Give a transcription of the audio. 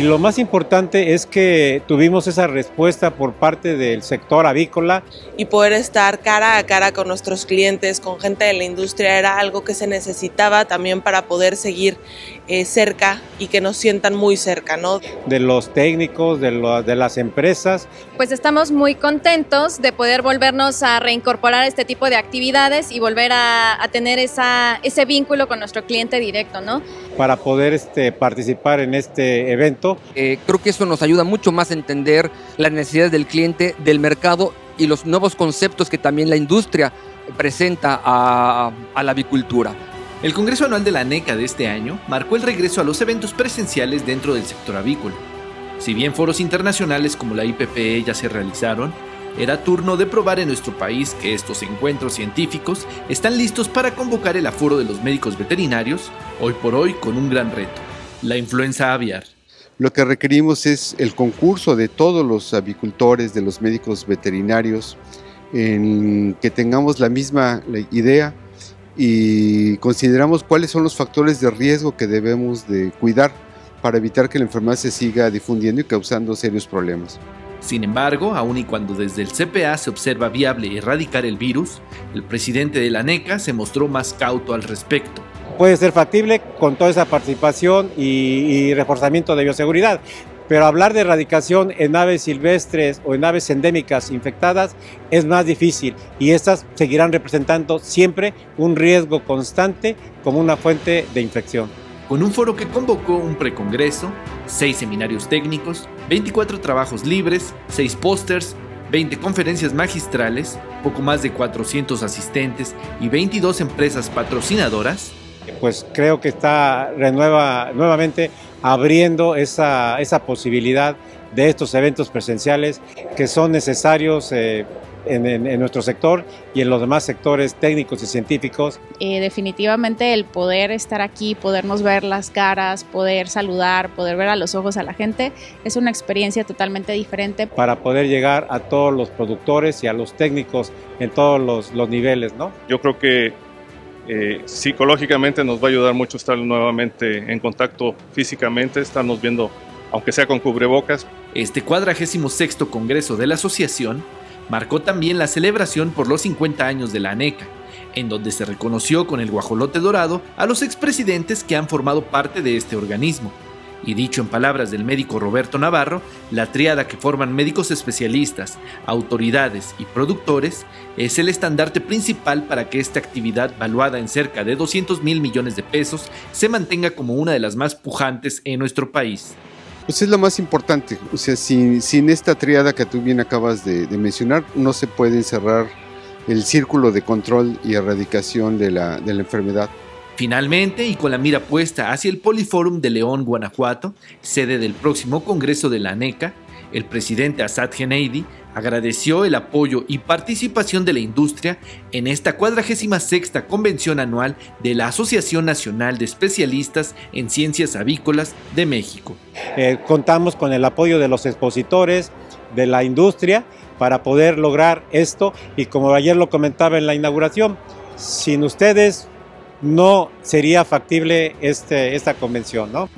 Y lo más importante es que tuvimos esa respuesta por parte del sector avícola. Y poder estar cara a cara con nuestros clientes, con gente de la industria, era algo que se necesitaba también para poder seguir eh, cerca y que nos sientan muy cerca, ¿no? De los técnicos, de, lo, de las empresas. Pues estamos muy contentos de poder volvernos a reincorporar este tipo de actividades y volver a, a tener esa, ese vínculo con nuestro cliente directo, ¿no? Para poder este, participar en este evento eh, creo que eso nos ayuda mucho más a entender las necesidades del cliente, del mercado y los nuevos conceptos que también la industria presenta a, a la avicultura. El Congreso Anual de la NECA de este año marcó el regreso a los eventos presenciales dentro del sector avícola. Si bien foros internacionales como la IPPE ya se realizaron, era turno de probar en nuestro país que estos encuentros científicos están listos para convocar el aforo de los médicos veterinarios, hoy por hoy con un gran reto, la influenza aviar. Lo que requerimos es el concurso de todos los avicultores, de los médicos veterinarios, en que tengamos la misma idea y consideramos cuáles son los factores de riesgo que debemos de cuidar para evitar que la enfermedad se siga difundiendo y causando serios problemas. Sin embargo, aun y cuando desde el CPA se observa viable erradicar el virus, el presidente de la NECA se mostró más cauto al respecto puede ser factible con toda esa participación y, y, reforzamiento de bioseguridad. Pero hablar de erradicación en aves silvestres o en aves endémicas infectadas es más difícil y estas seguirán representando siempre un riesgo constante como una fuente de infección. Con un foro que convocó un precongreso, seis seminarios técnicos, 24 trabajos libres, seis pósters, 20 conferencias magistrales, poco más de 400 asistentes y 22 empresas patrocinadoras, pues creo que está renueva, nuevamente abriendo esa, esa posibilidad de estos eventos presenciales que son necesarios eh, en, en, en, nuestro sector y en los demás sectores técnicos y científicos. Eh, definitivamente el poder estar aquí, podernos ver las caras, poder saludar, poder ver a los ojos a la gente, es una experiencia totalmente diferente. Para poder llegar a todos los productores y a los técnicos en todos los, los niveles, ¿no? Yo creo que eh, psicológicamente nos va a ayudar mucho estar nuevamente en contacto físicamente, estarnos viendo, aunque sea con cubrebocas. Este 46 Congreso de la Asociación marcó también la celebración por los 50 años de la ANECA, en donde se reconoció con el guajolote dorado a los expresidentes que han formado parte de este organismo. Y dicho en palabras del médico Roberto Navarro, la triada que forman médicos especialistas, autoridades y productores es el estandarte principal para que esta actividad, valuada en cerca de 200 mil millones de pesos, se mantenga como una de las más pujantes en nuestro país. Pues es lo más importante, o sea, sin, sin esta triada que tú bien acabas de, mencionar, no se puede encerrar el círculo de control y erradicación de la, de la enfermedad. Finalmente, y con la mira puesta hacia el Poliforum de León, Guanajuato, sede del próximo Congreso de la ANECA, el presidente Assad Geneidi agradeció el apoyo y participación de la industria en esta 46 Convención Anual de la Asociación Nacional de Especialistas en Ciencias Avícolas de México. Eh, contamos con el apoyo de los expositores, de la industria, para poder lograr esto y como ayer lo comentaba en la inauguración, sin ustedes no sería factible este, esta convención, ¿no?